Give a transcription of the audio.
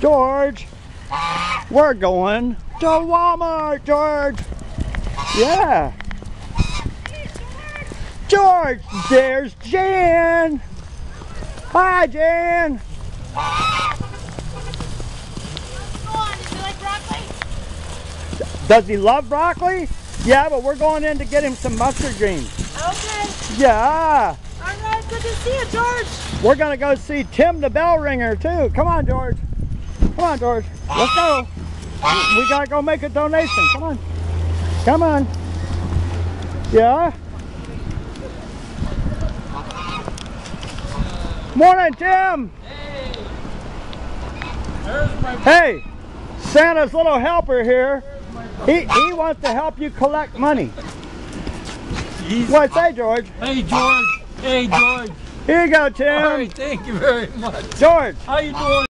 George, we're going to Walmart, George. Yeah. George, there's Jan. Hi, Jan. Does he love broccoli? Yeah, but we're going in to get him some mustard greens. Okay. Yeah. All right. Good to see you, George. We're going to go see Tim the bell ringer, too. Come on, George. Come on, George. Let's go. We got to go make a donation. Come on. Come on. Yeah? Morning, Tim. Hey, hey, Santa's little helper here. He, he wants to help you collect money. He's, What say, George? hey George. Hey George. Here you go, Tim. All right, thank you very much. George. How you doing?